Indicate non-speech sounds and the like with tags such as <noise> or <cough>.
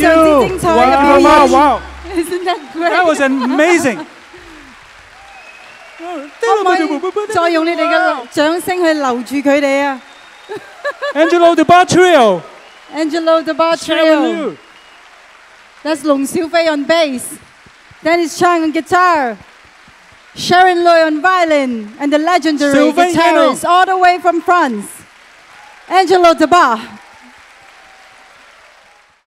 you. Wow, wow, wow. <laughs> Isn't that great？That was amazing. 可唔可以再用你哋嘅掌聲去留住佢哋啊 Angelo Debarre Trio.？Angelo Debarre Trio。That's Long Xiufei on bass, Denis Chang on guitar, Sharon Lui on violin, and the legendary guitarist all the way from France, Angelo Debarre.